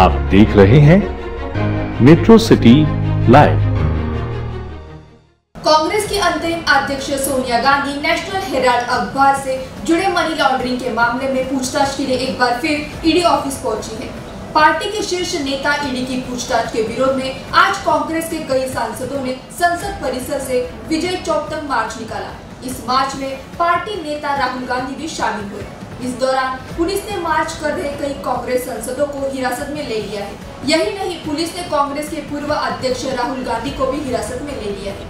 आप देख रहे हैं मेट्रो सिटी लाइव कांग्रेस की अंतरिम अध्यक्ष सोनिया गांधी नेशनल हेराल्ड अखबार से जुड़े मनी लॉन्ड्रिंग के मामले में पूछताछ के लिए एक बार फिर ईडी ऑफ़िस पहुँची है। पार्टी के शीर्ष नेता ईडी की पूछताछ के विरोध में आज कांग्रेस के कई सांसदों ने संसद परिसर से विजय चौक तक मार्च निकाला। इस मार्च में पार्टी नेता राहुल गांधी भी शामिल हुए। इस दौरान पुलिस ने मार्च कर रहे कई कांग्रेस सांसदों को हिरासत में ले लिया है। यही नहीं, पुलिस ने कांग्रेस के पूर्व अध्यक्ष राहुल गांधी को भी हिरासत में ले लिया है।